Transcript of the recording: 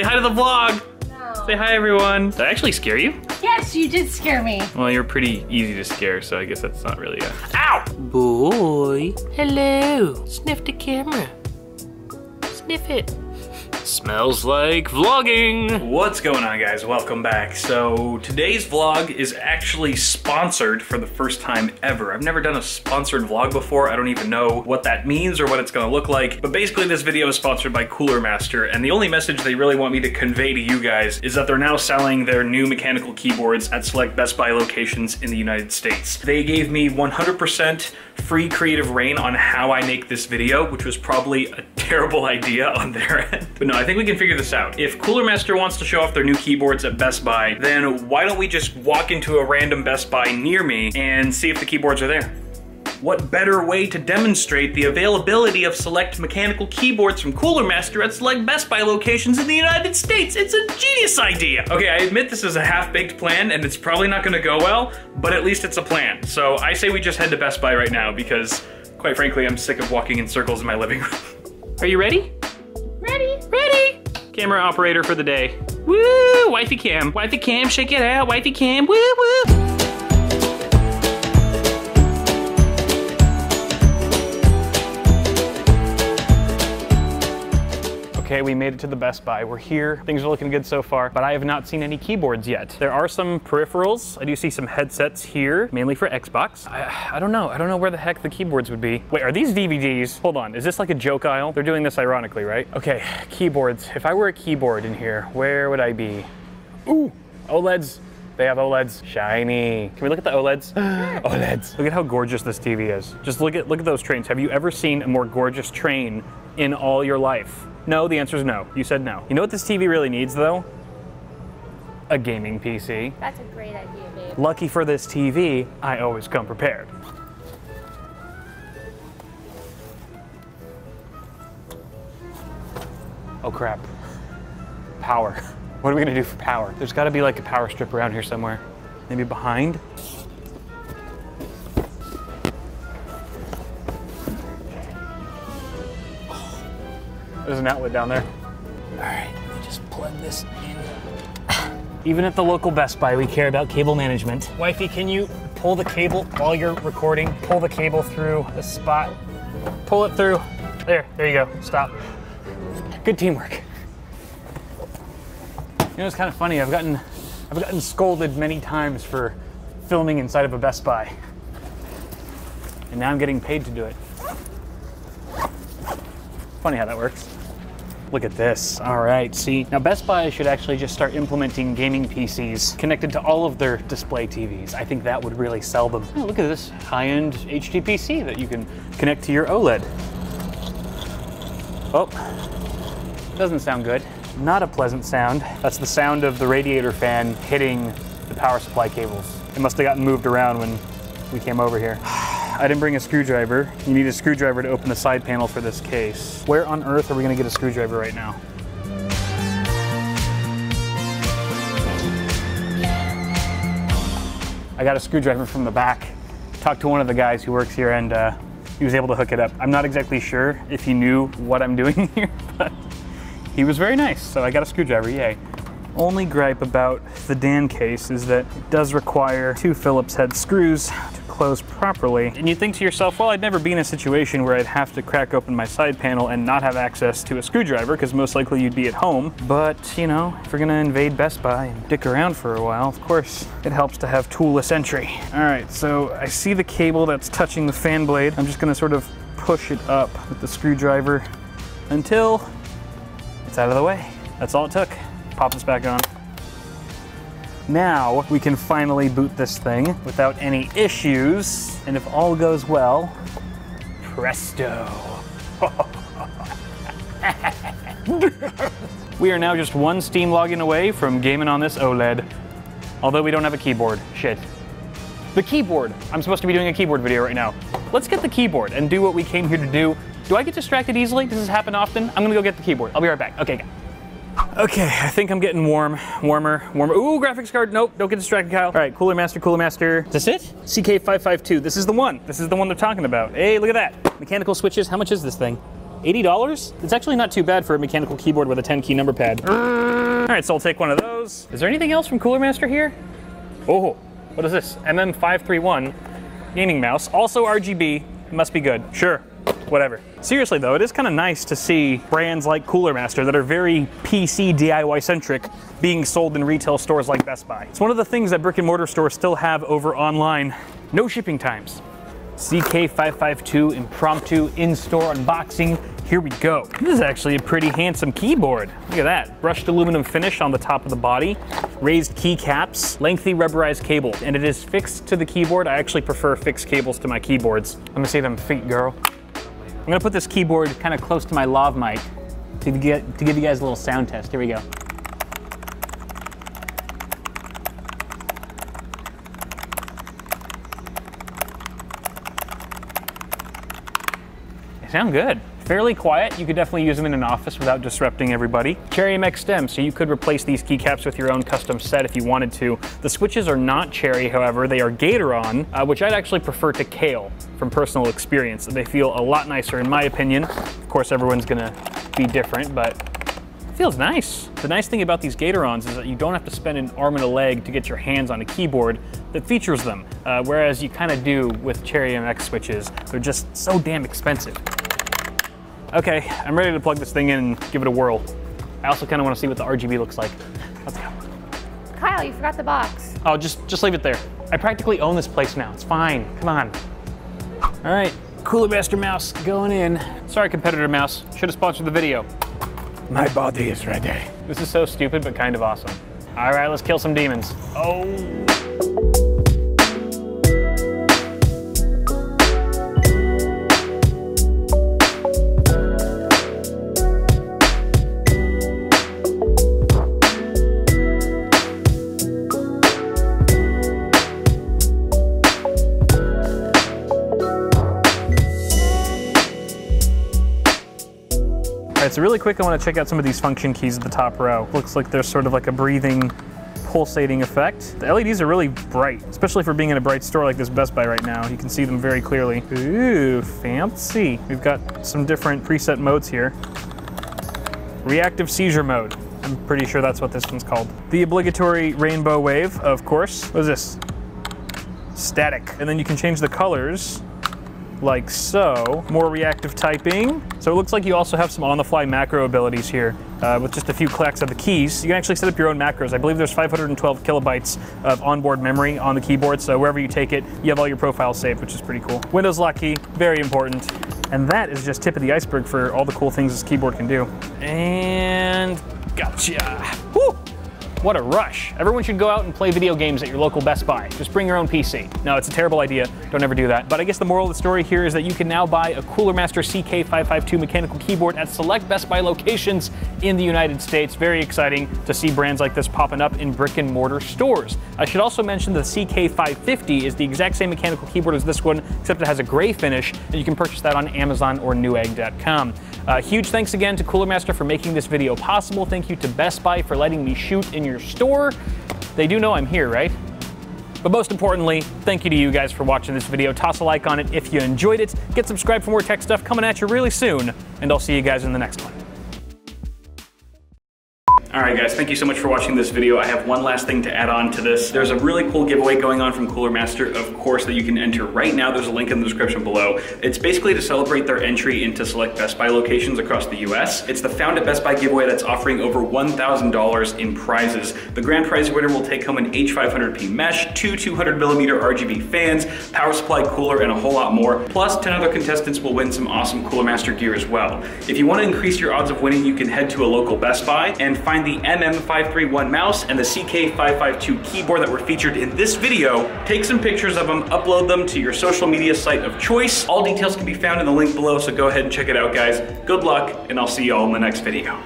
Say hi to the vlog. No. Say hi, everyone. Did I actually scare you? Yes, you did scare me. Well, you're pretty easy to scare, so I guess that's not really a. Ow! Boy. Hello. Sniff the camera. Sniff it. Smells like vlogging. What's going on guys? Welcome back. So today's vlog is actually sponsored for the first time ever. I've never done a sponsored vlog before. I don't even know what that means or what it's gonna look like. But basically this video is sponsored by Cooler Master and the only message they really want me to convey to you guys is that they're now selling their new mechanical keyboards at select Best Buy locations in the United States. They gave me 100% free creative reign on how I make this video, which was probably a terrible idea on their end. But no, I think we can figure this out. If Cooler Master wants to show off their new keyboards at Best Buy, then why don't we just walk into a random Best Buy near me and see if the keyboards are there? What better way to demonstrate the availability of select mechanical keyboards from Cooler Master at select Best Buy locations in the United States? It's a genius idea! Okay, I admit this is a half-baked plan and it's probably not gonna go well, but at least it's a plan. So I say we just head to Best Buy right now because, quite frankly, I'm sick of walking in circles in my living room. Are you ready? Ready? Ready! Camera operator for the day. Woo! Wifey cam. Wifey cam, shake it out. Wifey cam. Woo woo! Okay, we made it to the Best Buy. We're here. Things are looking good so far, but I have not seen any keyboards yet. There are some peripherals. I do see some headsets here, mainly for Xbox. I, I don't know. I don't know where the heck the keyboards would be. Wait, are these DVDs? Hold on. Is this like a joke aisle? They're doing this ironically, right? Okay, keyboards. If I were a keyboard in here, where would I be? Ooh, OLEDs. They have OLEDs. Shiny. Can we look at the OLEDs? OLEDs. Look at how gorgeous this TV is. Just look at look at those trains. Have you ever seen a more gorgeous train in all your life? No, the answer is no. You said no. You know what this TV really needs though? A gaming PC. That's a great idea, babe. Lucky for this TV, I always come prepared. Oh crap. Power. What are we gonna do for power? There's gotta be like a power strip around here somewhere. Maybe behind? There's an outlet down there. All right, let me just plug this in. Even at the local Best Buy, we care about cable management. Wifey, can you pull the cable while you're recording? Pull the cable through the spot. Pull it through. There, there you go. Stop. Good teamwork. You know, it's kind of funny. I've gotten, I've gotten scolded many times for filming inside of a Best Buy, and now I'm getting paid to do it. Funny how that works. Look at this. All right, see. Now Best Buy should actually just start implementing gaming PCs connected to all of their display TVs. I think that would really sell them. Oh, look at this high-end HD PC that you can connect to your OLED. Oh, doesn't sound good. Not a pleasant sound. That's the sound of the radiator fan hitting the power supply cables. It must have gotten moved around when we came over here. I didn't bring a screwdriver. You need a screwdriver to open the side panel for this case. Where on earth are we gonna get a screwdriver right now? I got a screwdriver from the back. Talked to one of the guys who works here and uh, he was able to hook it up. I'm not exactly sure if he knew what I'm doing here, but he was very nice. So I got a screwdriver, yay. Only gripe about the Dan case is that it does require two Phillips head screws to close properly. And you think to yourself, well, I'd never be in a situation where I'd have to crack open my side panel and not have access to a screwdriver, because most likely you'd be at home. But, you know, if we're gonna invade Best Buy and dick around for a while, of course, it helps to have toolless entry. All right, so I see the cable that's touching the fan blade. I'm just gonna sort of push it up with the screwdriver until it's out of the way. That's all it took. Pop this back on. Now we can finally boot this thing without any issues. And if all goes well, presto. we are now just one Steam login away from gaming on this OLED. Although we don't have a keyboard, shit. The keyboard. I'm supposed to be doing a keyboard video right now. Let's get the keyboard and do what we came here to do. Do I get distracted easily? Does this happen often? I'm gonna go get the keyboard. I'll be right back. Okay, go. Okay, I think I'm getting warm, warmer, warmer. Ooh, graphics card. Nope, don't get distracted, Kyle. All right, Cooler Master, Cooler Master. Is this it? CK552. This is the one. This is the one they're talking about. Hey, look at that. Mechanical switches. How much is this thing? $80? It's actually not too bad for a mechanical keyboard with a 10 key number pad. All right, so I'll take one of those. Is there anything else from Cooler Master here? Oh, what is this? MM531 gaming mouse. Also RGB, it must be good. Sure, whatever. Seriously though, it is kind of nice to see brands like Cooler Master that are very PC DIY centric being sold in retail stores like Best Buy. It's one of the things that brick and mortar stores still have over online. No shipping times. CK552 impromptu in-store unboxing. Here we go. This is actually a pretty handsome keyboard. Look at that. Brushed aluminum finish on the top of the body, raised keycaps, lengthy rubberized cable, and it is fixed to the keyboard. I actually prefer fixed cables to my keyboards. Let me see them feet, girl. I'm gonna put this keyboard kind of close to my lav mic to, get, to give you guys a little sound test. Here we go. They sound good. Fairly quiet. You could definitely use them in an office without disrupting everybody. Cherry MX stem, so you could replace these keycaps with your own custom set if you wanted to. The switches are not Cherry, however, they are Gateron, uh, which I'd actually prefer to Kailh from personal experience. They feel a lot nicer in my opinion. Of course, everyone's gonna be different, but feels nice. The nice thing about these Gaterons is that you don't have to spend an arm and a leg to get your hands on a keyboard that features them, uh, whereas you kind of do with Cherry MX switches. They're just so damn expensive. Okay, I'm ready to plug this thing in and give it a whirl. I also kind of want to see what the RGB looks like. Let's go. Kyle, you forgot the box. Oh, just, just leave it there. I practically own this place now. It's fine. Come on. All right, Cooler Master Mouse going in. Sorry, competitor mouse. Should have sponsored the video. My body is ready. This is so stupid, but kind of awesome. All right, let's kill some demons. Oh. Right, so really quick, I want to check out some of these function keys at the top row. Looks like there's sort of like a breathing, pulsating effect. The LEDs are really bright, especially for being in a bright store like this Best Buy right now. You can see them very clearly. Ooh, fancy. We've got some different preset modes here. Reactive seizure mode. I'm pretty sure that's what this one's called. The obligatory rainbow wave, of course. What is this? Static. And then you can change the colors like so. More reactive typing. So it looks like you also have some on-the-fly macro abilities here uh, with just a few clicks of the keys. You can actually set up your own macros. I believe there's 512 kilobytes of onboard memory on the keyboard, so wherever you take it, you have all your profiles saved, which is pretty cool. Windows lock key, very important. And that is just tip of the iceberg for all the cool things this keyboard can do. And gotcha. Woo! What a rush. Everyone should go out and play video games at your local Best Buy. Just bring your own PC. No, it's a terrible idea. Don't ever do that. But I guess the moral of the story here is that you can now buy a Cooler Master CK552 mechanical keyboard at select Best Buy locations in the United States. Very exciting to see brands like this popping up in brick and mortar stores. I should also mention the CK550 is the exact same mechanical keyboard as this one, except it has a gray finish, and you can purchase that on Amazon or Newegg.com. Uh, huge thanks again to Cooler Master for making this video possible. Thank you to Best Buy for letting me shoot in your store. They do know I'm here, right? But most importantly, thank you to you guys for watching this video. Toss a like on it if you enjoyed it. Get subscribed for more tech stuff coming at you really soon, and I'll see you guys in the next one. All right, guys, thank you so much for watching this video. I have one last thing to add on to this. There's a really cool giveaway going on from Cooler Master, of course, that you can enter right now. There's a link in the description below. It's basically to celebrate their entry into select Best Buy locations across the US. It's the Found at Best Buy giveaway that's offering over $1,000 in prizes. The grand prize winner will take home an H500P mesh, two 200 millimeter RGB fans, power supply cooler, and a whole lot more. Plus, 10 other contestants will win some awesome Cooler Master gear as well. If you want to increase your odds of winning, you can head to a local Best Buy and find the MM531 mouse and the CK552 keyboard that were featured in this video. Take some pictures of them, upload them to your social media site of choice. All details can be found in the link below, so go ahead and check it out, guys. Good luck, and I'll see you all in the next video.